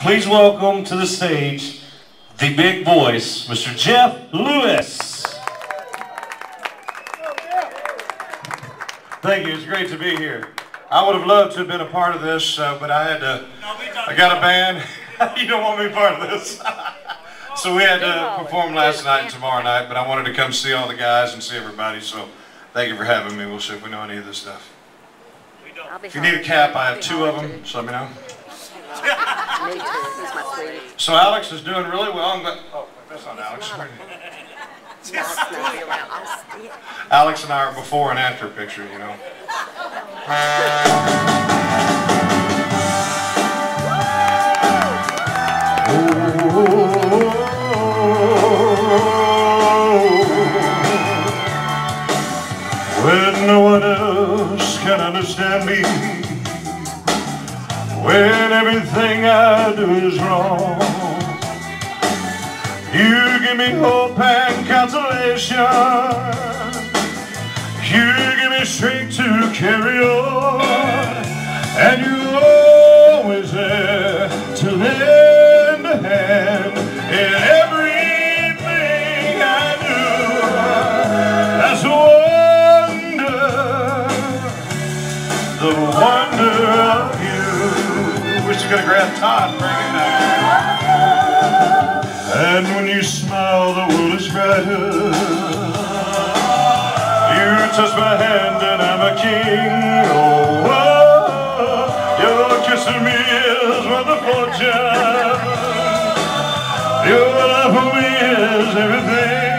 Please welcome to the stage the big voice, Mr. Jeff Lewis. Thank you. It's great to be here. I would have loved to have been a part of this, uh, but I had to. I got a band. you don't want me part of this. so we had to perform last night and tomorrow night, but I wanted to come see all the guys and see everybody. So thank you for having me. We'll see if we know any of this stuff. If you need a cap, I have two of them. So let me know. So Alex is doing really well. I'm glad. Oh, that's not Alex. Not you around. I'll see it. Alex and I are before and after picture, you know. When no one else can understand me When everything I do is wrong. You give me hope and consolation. You give me strength to carry on And when you smile the world is brighter you touch my hand and I'm a king. Oh, oh, your kissing me is worth a fortune. Your love for me is everything.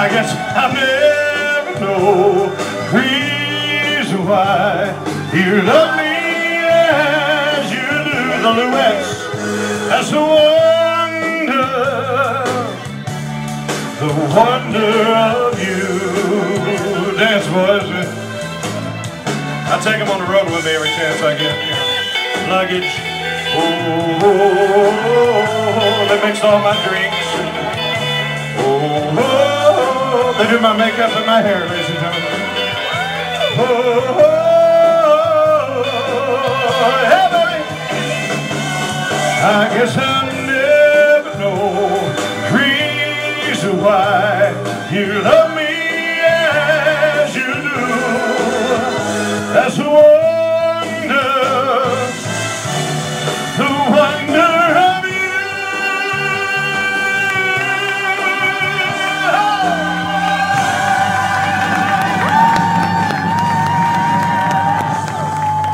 I guess I never know reason why you love me The Luettes, that's a wonder the wonder of you. Dance boys. I take them on the road with me every chance I get. Luggage. Oh, oh, oh, they mix all my drinks. Oh, they do my makeup and my hair, ladies and gentlemen. Oh, I guess I never know reason why you love me as you do. That's a wonder, the wonder of you.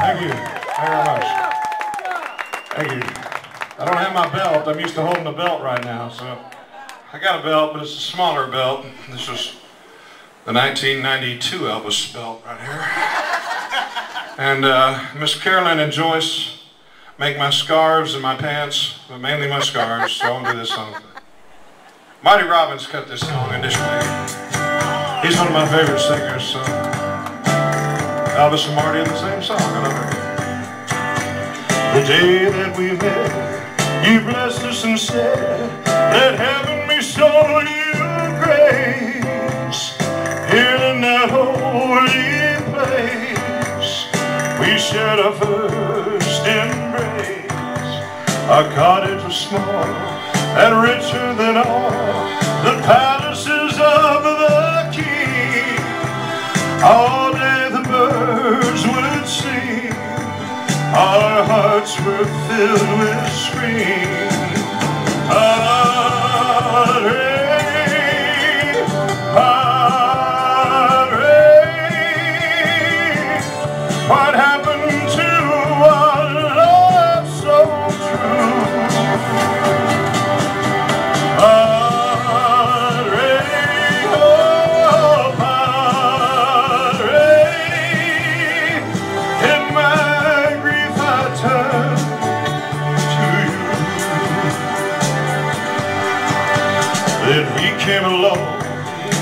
Thank you very much. Thank you. I don't have my belt. I'm used to holding the belt right now, so. I got a belt, but it's a smaller belt. This was the 1992 Elvis belt right here. And uh, Miss Carolyn and Joyce make my scarves and my pants, but mainly my scarves, so I'll do this song. Marty Robbins cut this song initially. He's one of my favorite singers, so Elvis and Marty in the same song. The day that we met, you blessed us and said that heaven bestow you grace in that holy place. We shared our first embrace. Our cottage was small and richer than all the palaces of the king. All day the birds would sing. Our hearts were filled with spring. What happened Then he came along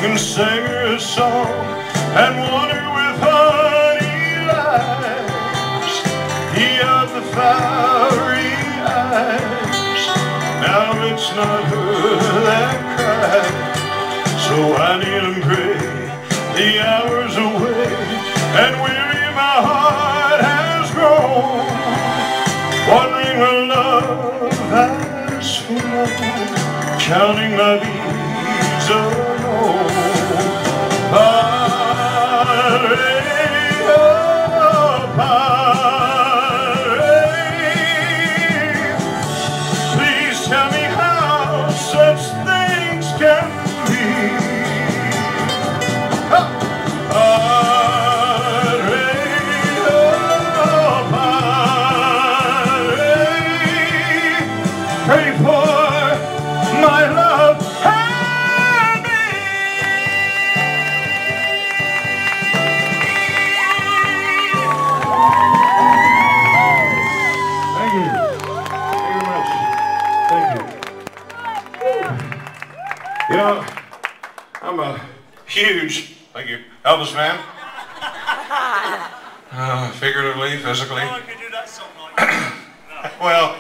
and sang her a song and won her with honey lies. He had the fiery eyes. Now it's not her that cries. So I kneel and pray the hours away and weary my heart has grown. Wondering where love for love, counting my beads huge, thank you, Elvis fan. Uh, figuratively, physically. Well,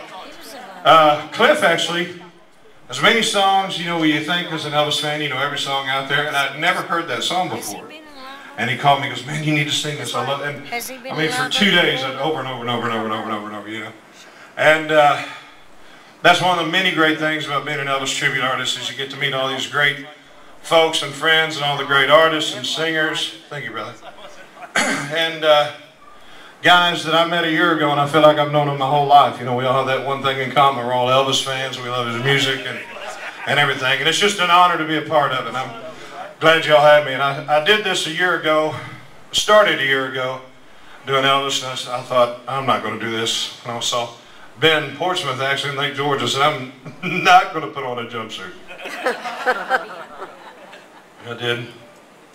uh, Cliff actually has many songs, you know, where you think as an Elvis fan, you know every song out there, and I'd never heard that song before. And he called me, and goes, man, you need to sing this. I love it. And, Has he been I mean, for two days. I'd over and over and over and over and over and over and over, you know. And uh, that's one of the many great things about being an Elvis tribute artist is you get to meet all these great folks and friends and all the great artists and singers. Thank you, brother. and uh, guys that I met a year ago, and I feel like I've known them my whole life. You know, we all have that one thing in common. We're all Elvis fans. We love his music and, and everything. And it's just an honor to be a part of it. I'm glad y'all had me. And I, I did this a year ago, started a year ago, doing Elvis. And I, I thought, I'm not going to do this. And I saw Ben Portsmouth actually in Lake George. Said, I'm not going to put on a jumpsuit. I did.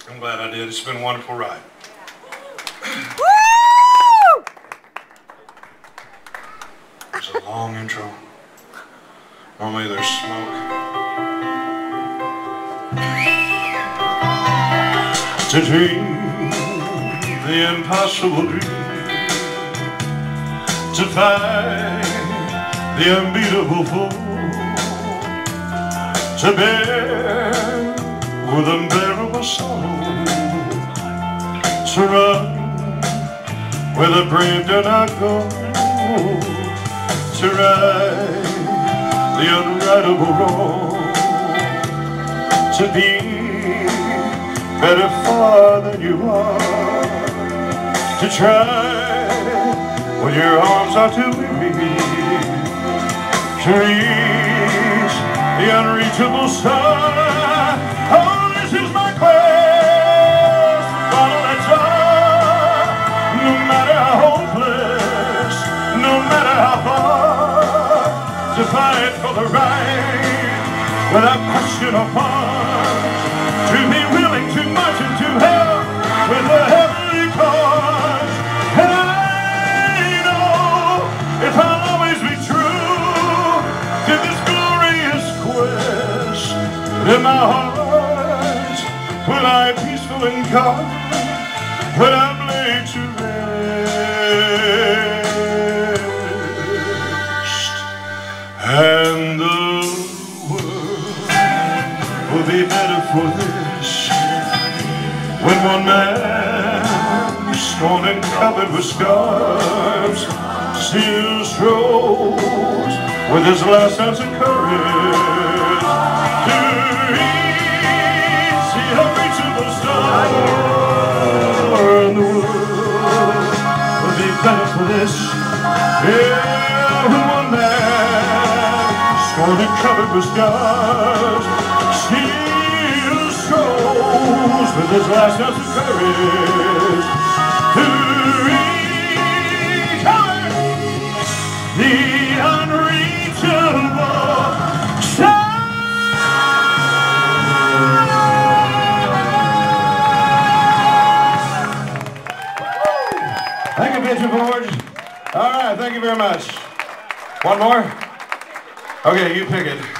I'm glad I did. It's been a wonderful ride. It's a long intro. Normally there's smoke. To dream the impossible dream. To find the unbeatable foe. To bear with unbearable sorrow. To run where the brave do not go to ride the unridable road. To be better far than you are. To try when your arms are too weary to reach the unreachable star without question or pause to be willing to march into hell with a heavenly cause and I know if I'll always be true. To this glorious quest in my heart will I peaceful and calm when I'm to rest for this when one man scorned and covered with scars still strolls with his last ounce of courage. To reach the unreachable star. And the world will be better for this yeah when one man scorned and covered with scars still strolls with his last ounce of courage to reach the unreachable star. Thank you, Bishop George. All right, thank you very much. One more? Okay, you pick it.